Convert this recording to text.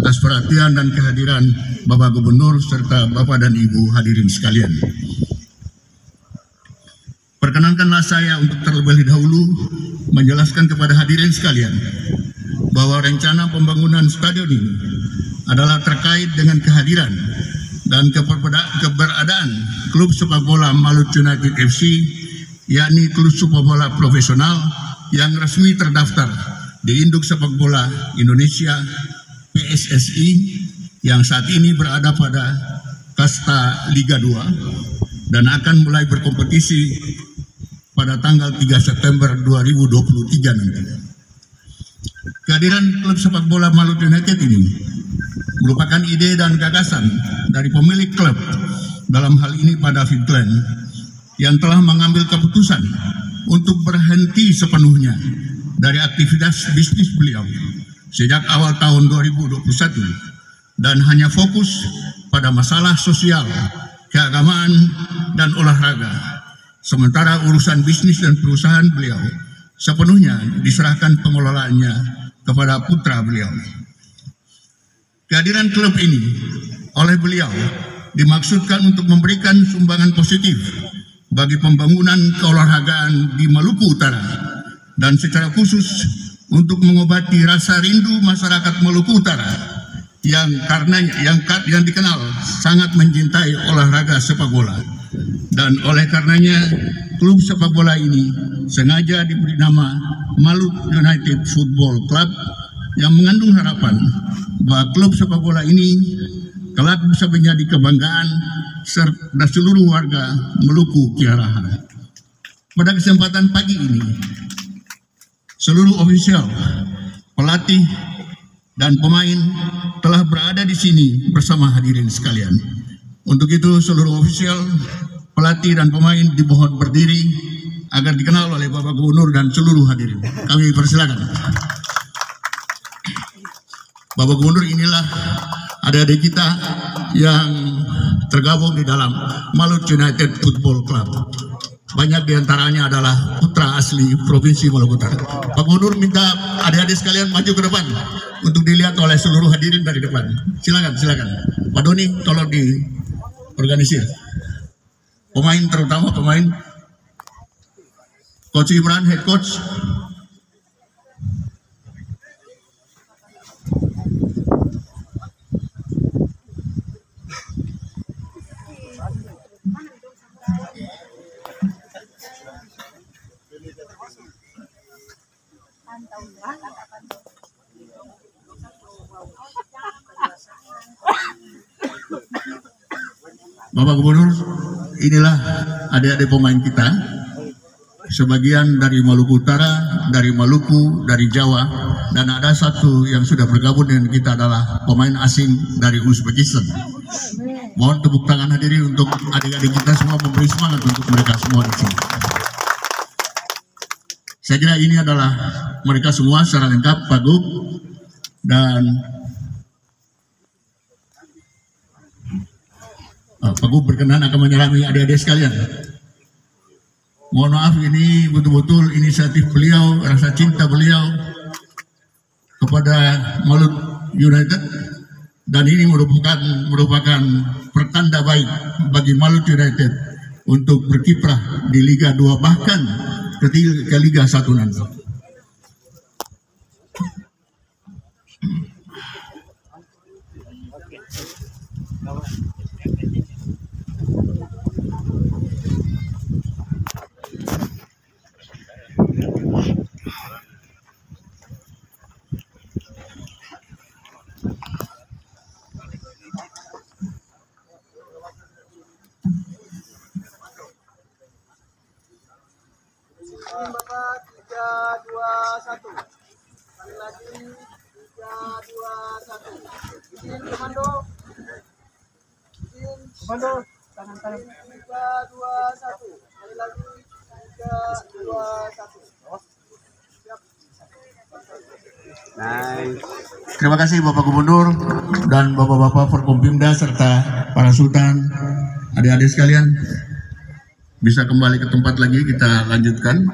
atas perhatian dan kehadiran Bapak Gubernur serta Bapak dan Ibu hadirin sekalian. Perkenankanlah saya untuk terlebih dahulu menjelaskan kepada hadirin sekalian bahwa rencana pembangunan stadion ini adalah terkait dengan kehadiran dan keberadaan klub sepak bola Malut United FC yakni klub sepak bola profesional yang resmi terdaftar di Induk Sepak Bola Indonesia PSSI yang saat ini berada pada kasta Liga 2 dan akan mulai berkompetisi pada tanggal 3 September 2023 nanti. Kehadiran klub sepak bola Malut United ini merupakan ide dan gagasan dari pemilik klub dalam hal ini pada Fitland yang telah mengambil keputusan untuk berhenti sepenuhnya dari aktivitas bisnis beliau sejak awal tahun 2021 dan hanya fokus pada masalah sosial, keagamaan, dan olahraga Sementara urusan bisnis dan perusahaan beliau sepenuhnya diserahkan pengelolaannya kepada putra beliau. Kehadiran klub ini oleh beliau dimaksudkan untuk memberikan sumbangan positif bagi pembangunan keolahragaan di Maluku Utara dan secara khusus untuk mengobati rasa rindu masyarakat Maluku Utara yang karenanya yang yang dikenal sangat mencintai olahraga sepak bola dan oleh karenanya klub sepak bola ini sengaja diberi nama Malut United Football Club yang mengandung harapan bahwa klub sepak bola ini kelak bisa menjadi kebanggaan serta seluruh warga Meluku Kiaraha. Pada kesempatan pagi ini, seluruh ofisial, pelatih, dan pemain telah berada di sini bersama hadirin sekalian. Untuk itu seluruh ofisial pelatih dan pemain dimohon berdiri agar dikenal oleh Bapak Gubernur dan seluruh hadirin. Kami persilakan. Bapak Gubernur inilah adik-adik kita yang tergabung di dalam Malut United Football Club. Banyak di antaranya adalah putra asli Provinsi Maluku Utara. Pak Gubernur minta adik-adik sekalian maju ke depan untuk dilihat oleh seluruh hadirin dari depan. Silakan, silakan. Pak Doni, tolong diorganisir pemain terutama pemain Coach Imran head coach Bapak Gubernur inilah adik-adik pemain kita sebagian dari Maluku Utara, dari Maluku, dari Jawa, dan ada satu yang sudah bergabung dengan kita adalah pemain asing dari Uzbekistan. Mohon tepuk tangan hadiri untuk adik-adik kita semua memberi semangat untuk mereka semua di sini. Saya kira ini adalah mereka semua secara lengkap, Pak Gub, dan Gub berkenan akan menyelami adik-adik sekalian. Mohon maaf ini betul-betul inisiatif beliau, rasa cinta beliau kepada Malut United dan ini merupakan merupakan pertanda baik bagi Malut United untuk berkiprah di Liga 2 bahkan ke Liga 1 nanti. Bapak tiga dua satu sekali lagi tiga dua satu izin komando izin komando tangan tangan tiga dua satu sekali lagi tiga dua satu Nice. Terima kasih Bapak Gubernur dan Bapak-Bapak Forkompimda serta para sultan, adik-adik sekalian. Bisa kembali ke tempat lagi kita lanjutkan.